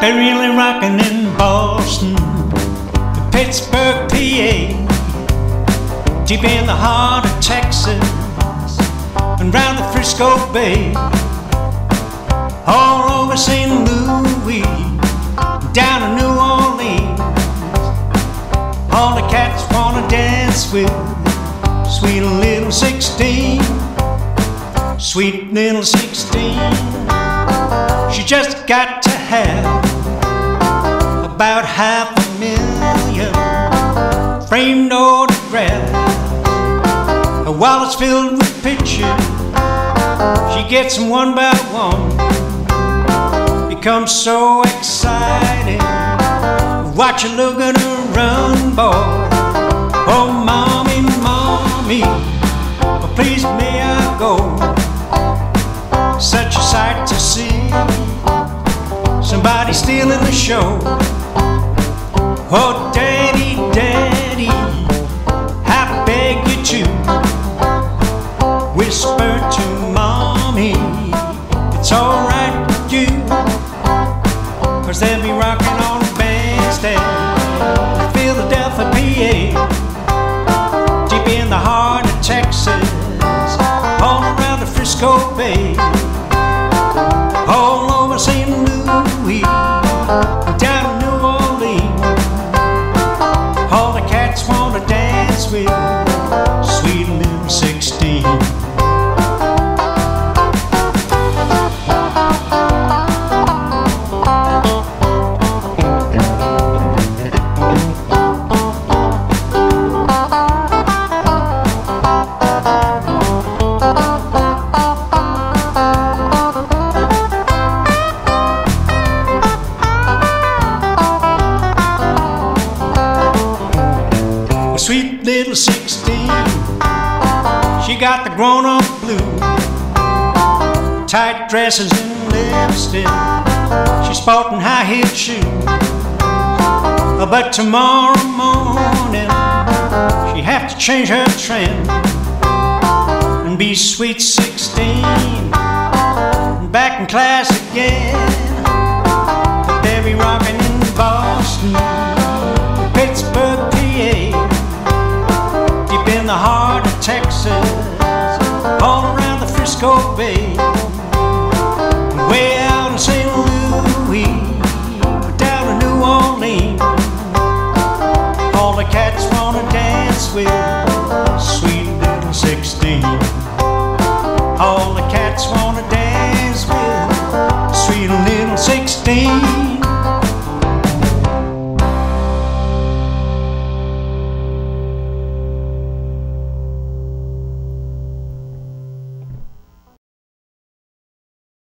They're really rocking in Boston, Pittsburgh, PA, deep in the heart of Texas, and round the Frisco Bay, all over St. Louis, down to New Orleans. All the cats wanna dance with sweet little 16, sweet little 16. She just got to have about half a million framed autographs. Her wallet's filled with pictures. She gets them one by one. Becomes so excited. Watch her look at her run, boy. Oh, mommy, mommy, please may I go? Somebody stealing the show. Oh, daddy, daddy, I beg you to whisper to mommy it's alright with you. Cause they'll be rocking on the bandstand Philadelphia, PA, deep in the heart of Texas, all around the Frisco Bay, wanna dance with sweet little 16. Sweet little 16. She got the grown up blue. Tight dresses and lipstick. She's sporting high heeled shoes. But tomorrow morning, she have to change her trend and be sweet 16. Back in class again. the heart of Texas, all around the Frisco Bay, way out in St. Louis, down to New Orleans. All the cats wanna dance with sweet little 16. All the cats wanna